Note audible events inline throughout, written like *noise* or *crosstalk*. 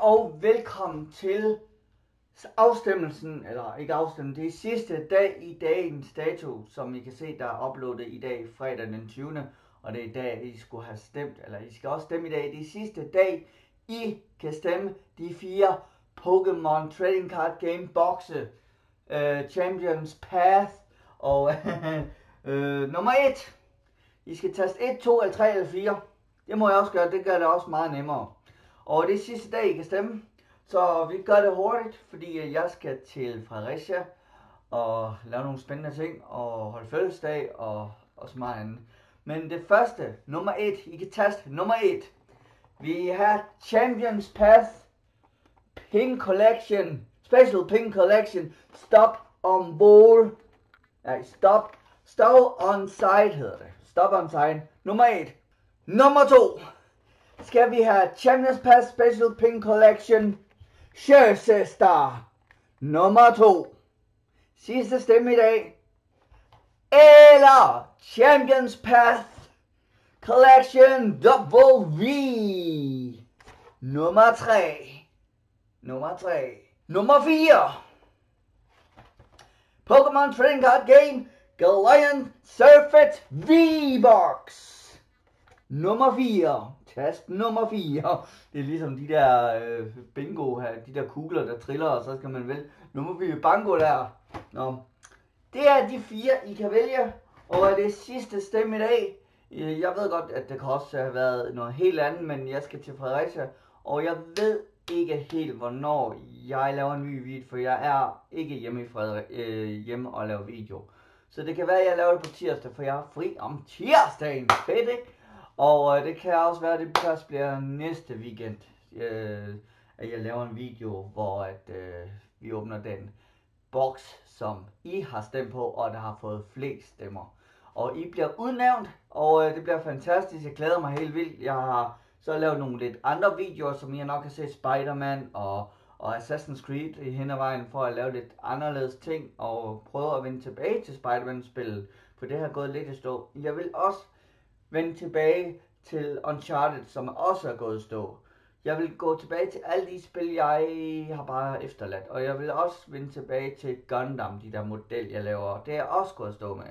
og velkommen til afstemmelsen, eller ikke afstemmelsen, det er sidste dag i dagens dato, som I kan se, der er uploadet i dag, fredag den 20. Og det er i dag, I skulle have stemt, eller I skal også stemme i dag. Det er sidste dag, I kan stemme de fire Pokémon Trading Card Game Boxe, uh, Champions Path og uh, *laughs* nummer 1. I skal taste 1, 2 eller 3 eller 4. Det må jeg også gøre, det gør det også meget nemmere. Og det er sidste dag, I kan stemme. Så vi gør det hurtigt, fordi jeg skal til Fredericia og lave nogle spændende ting og holde fødselsdag og, og så meget andet. Men det første, nummer 1, I kan taste nummer 1. Vi har Champions Path Pink Collection, Special Pink Collection, Stop on Ball. Nej, Stop, Stop on Side hedder det. Stop on Side. Nummer 1. Nummer 2 skal vi have Champions Pass Special Pink Collection Sjøsester nummer 2. Sidste stemme i dag. Eller Champions Path Collection Double V nummer 3. Nummer 3. Nummer 4. Pokemon Trading Card Game Galion Surfet V-Box. Nummer 4. Task nummer 4. Det er ligesom de der øh, bingo her, de der kugler, der triller, og så skal man vælge nummer 4 bango der. Nå. Det er de fire, I kan vælge, og er det sidste stemme i dag. Øh, jeg ved godt, at det kan også have været noget helt andet, men jeg skal til Fredericia, og jeg ved ikke helt, hvornår jeg laver en ny video, for jeg er ikke hjemme, i Frederik, øh, hjemme og laver video. Så det kan være, at jeg laver det på tirsdag, for jeg er fri om tirsdagen. Fedt, ikke? Og øh, det kan også være, at det først bliver næste weekend, øh, at jeg laver en video, hvor at, øh, vi åbner den boks, som I har stemt på, og der har fået flest stemmer. Og I bliver udnævnt, og øh, det bliver fantastisk. Jeg glæder mig helt vildt. Jeg har så lavet nogle lidt andre videoer, som I nok kan se Spider-Man og, og Assassin's Creed i hen ad vejen for at lave lidt anderledes ting og prøve at vende tilbage til Spider-Man-spillet, for det har gået lidt i stå. Jeg vil også vende tilbage til Uncharted, som også er gået stå. Jeg vil gå tilbage til alle de spil, jeg har bare efterladt. Og jeg vil også vende tilbage til Gundam, de der model, jeg laver. Det er jeg også gået stå med.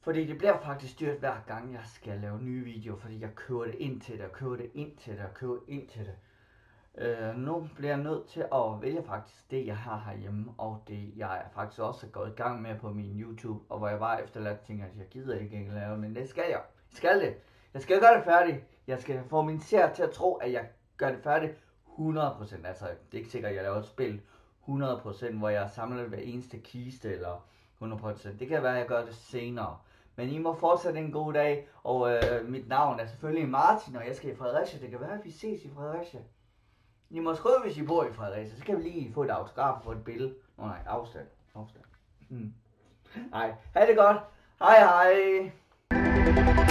Fordi det bliver faktisk dyrt hver gang, jeg skal lave nye videoer, fordi jeg kører det ind til det, og kører det ind til det, og kører ind til det. Øh, nu bliver jeg nødt til at vælge faktisk det, jeg har herhjemme, og det, jeg er faktisk også er gået i gang med på min YouTube, og hvor jeg var efterladt, tænker at jeg gider ikke at lave, men det skal jeg. Jeg skal det. Jeg skal gøre det færdigt. Jeg skal få min seer til at tro, at jeg gør det færdigt 100%. Altså, det er ikke sikkert, at jeg laver et spil 100%, hvor jeg samler det hver eneste kiste, eller 100%. Det kan være, at jeg gør det senere. Men I må fortsætte en god dag, og øh, mit navn er selvfølgelig Martin, og jeg skal i Fredericia. Det kan være, at vi ses i Fredericia. I må skrive, hvis I bor i Fredericia, så kan vi lige få et autograf og få et billede. Nå nej, afstand. Afstand. Hmm. Nej, ha' det godt. Hej hej.